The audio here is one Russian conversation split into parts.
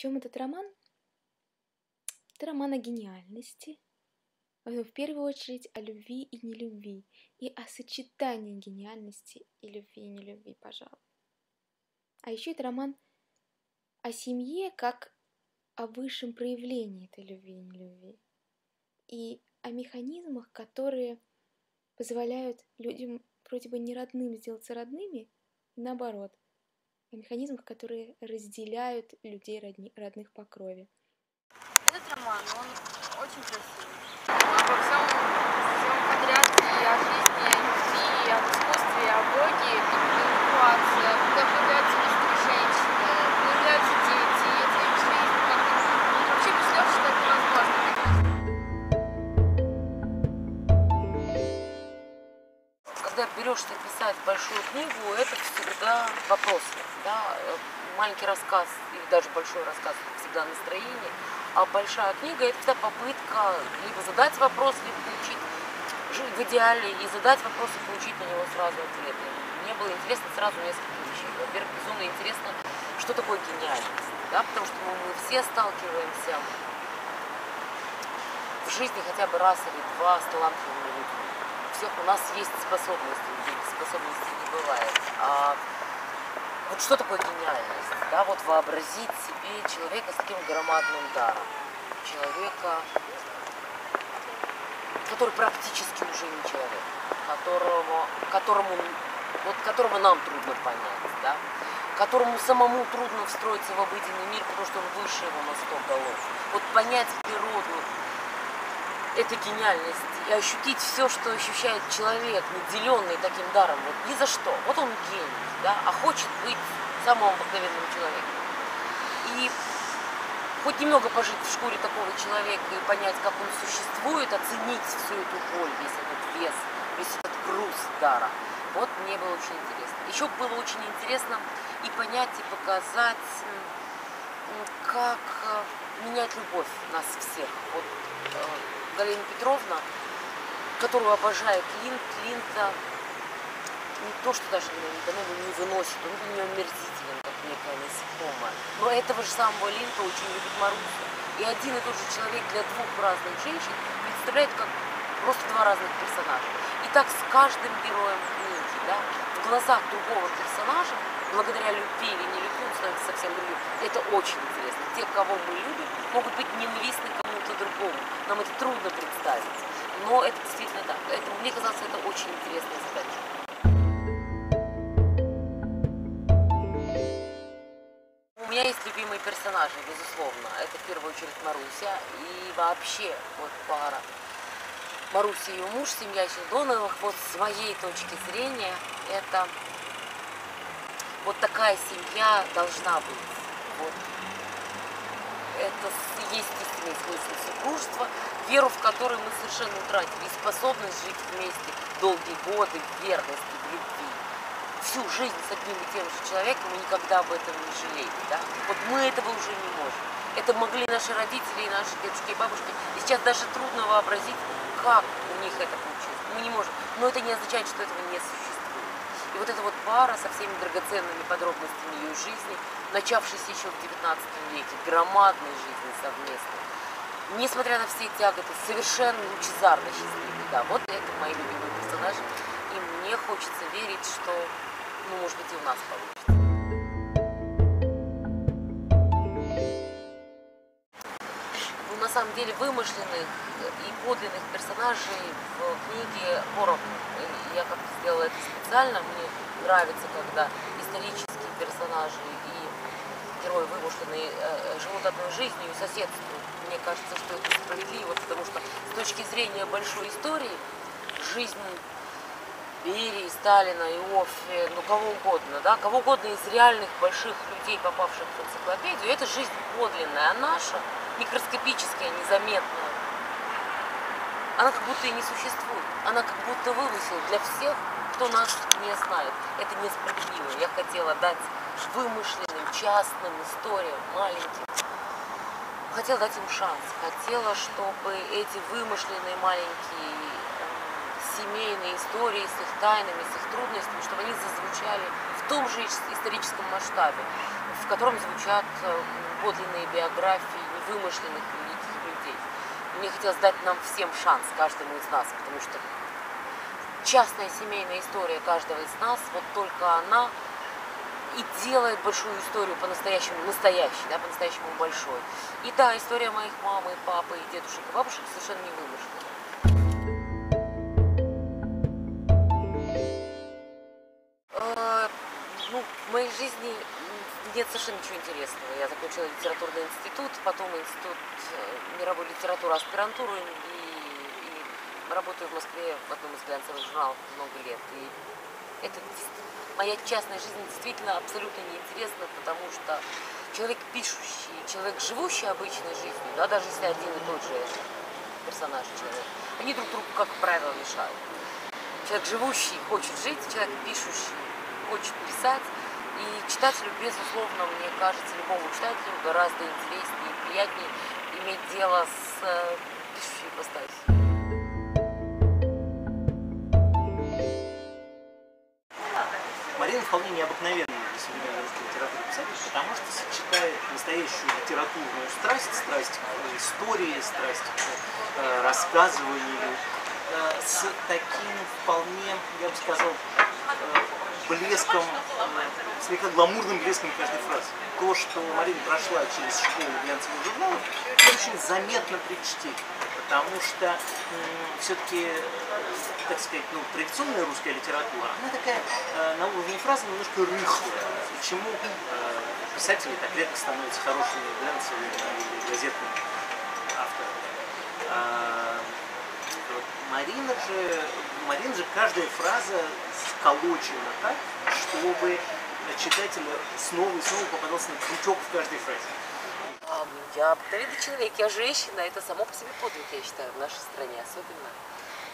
чем этот роман? Это роман о гениальности, в первую очередь о любви и нелюбви, и о сочетании гениальности и любви и нелюбви, пожалуй. А еще это роман о семье как о высшем проявлении этой любви и нелюбви. И о механизмах, которые позволяют людям вроде бы не родным сделаться родными, и наоборот, механизмах, которые разделяют людей родни, родных по крови. Этот роман, он очень красивый. Берешься писать большую книгу, это всегда вопросы. Да? Маленький рассказ или даже большой рассказ это всегда настроение. А большая книга это всегда попытка либо задать вопрос, либо получить в идеале и задать вопрос и получить на него сразу ответ. Мне было интересно сразу несколько вещей. Во-первых, безумно интересно, что такое гениальность. Да? Потому что мы, мы все сталкиваемся в жизни хотя бы раз или два с талантливыми людьми. У всех у нас есть способности, способностей не бывает. А вот что такое гениальность? Да, вот вообразить себе человека с таким громадным даром. Человека, который практически уже не человек, которого, которому, вот которого нам трудно понять, да? которому самому трудно встроиться в обыденный мир, потому что он выше его на сто голов. Вот понять природу этой гениальности и ощутить все, что ощущает человек, наделенный таким даром, вот ни за что. Вот он гений, да, а хочет быть самым обыкновенным человеком. И хоть немного пожить в шкуре такого человека и понять, как он существует, оценить всю эту боль, весь этот вес, весь этот груз дара. Вот мне было очень интересно. Еще было очень интересно и понять, и показать, как менять любовь нас всех. Вот Галина Петровна, которую обожает Линд, Линта не то, что даже она его не выносит, он для нее омерзителен, как некая насекомая. Но этого же самого Линта очень любит Марусю. И один и тот же человек для двух разных женщин представляет как просто два разных персонажа. И так с каждым героем книги, да, в глазах другого персонажа, благодаря любви или не любви, он становится совсем другим. Это очень интересно. Те, кого мы любим, могут быть ненавистны кому-то другому. Нам это трудно представить. Но это действительно так. Это, мне казалось, это очень интересная задача. У меня есть любимые персонажи, безусловно. Это в первую очередь Маруся и вообще вот пара. Маруся и ее муж, семья Щелдоновых, вот с моей точки зрения, это вот такая семья должна быть. Вот. Это есть истинный смысл супружества, веру в который мы совершенно утратили, и способность жить вместе долгие годы в верности, в любви. Всю жизнь с одним и тем же человеком мы никогда об этом не жалеем. Да? Вот мы этого уже не можем. Это могли наши родители и наши дедушки и бабушки. И сейчас даже трудно вообразить, как у них это получилось. Мы не можем. Но это не означает, что этого не существует. И вот эта вот пара со всеми драгоценными подробностями ее жизни, начавшейся еще в 19 веке, громадной жизни совместной, несмотря на все тяготы, совершенно лучезарно счастливый. Да, вот это мои любимые персонажи. И мне хочется верить, что, ну, может быть, и у нас получится. Деле, вымышленных и подлинных персонажей в книге поровну. Я как-то сделала это специально. Мне нравится, когда исторические персонажи и герои вымышленные э, живут одной жизнью и соседствуют. Мне кажется, что это справедливо, потому что с точки зрения большой истории жизнь Берии, Сталина, Иоффе, ну кого угодно, да, кого угодно из реальных больших людей, попавших в энциклопедию, это жизнь подлинная, а наша, микроскопическая, незаметная, она как будто и не существует. Она как будто вымысел для всех, кто нас не знает. Это несправедливо. Я хотела дать вымышленным, частным историям, маленьким. Хотела дать им шанс. Хотела, чтобы эти вымышленные маленькие семейные истории с их тайнами, с их трудностями, чтобы они зазвучали в том же историческом масштабе, в котором звучат э, подлинные биографии невымышленных великих людей. Мне хотелось дать нам всем шанс, каждому из нас, потому что частная семейная история каждого из нас, вот только она и делает большую историю по-настоящему настоящей, да, по-настоящему большой. И да, история моих мамы, папы, дедушек и бабушек совершенно не вымышленная. Э, ну, в моей жизни нет совершенно ничего интересного. Я закончила литературный институт, потом институт э, мировой литературы, аспирантуру и, и работаю в Москве в одном из глянцевых журналов много лет. И это моя частная жизнь действительно абсолютно неинтересна, потому что человек пишущий, человек живущий обычной жизнью, да, даже если один и тот же персонаж человек, они друг другу, как правило, мешают. Человек живущий хочет жить, человек пишущий хочет писать, и читателю, безусловно, мне кажется, любому читателю гораздо интереснее и приятнее иметь дело с э, пишущей ипостасью. Марина вполне необыкновенный для современной русской литературы писатель, потому что сочетает настоящую литературную страсть, страсть к истории, страсть к э, рассказыванию, э, с таким вполне, я бы сказал, э, блеском, слегка гламурным блеском каждой фразы. То, что Марина прошла через школу глянцевых журналов, очень заметно при чтении, потому что все-таки, так сказать, ну, традиционная русская литература, она такая э, на уровне фразы немножко рыхлая. Почему э, писатели так редко становятся хорошими глянцевыми или газетными авторами. А, Марина же, Марина же каждая фраза сколочена так, чтобы читателя снова и снова попадался на крючок в каждой фразе. Я обыкновенный человек, я женщина, это само по себе подвиг, я считаю, в нашей стране особенно.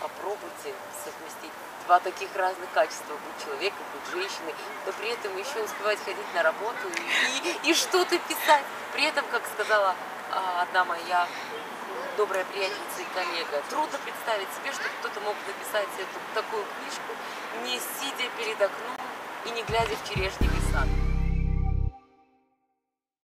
Попробуйте совместить два таких разных качества, быть человеком, быть женщиной, но при этом еще успевать ходить на работу и, и, и что-то писать. При этом, как сказала а, одна моя добрая приятельница и коллега, трудно представить себе, что кто-то мог написать эту такую книжку, не сидя перед окном и не глядя в сад.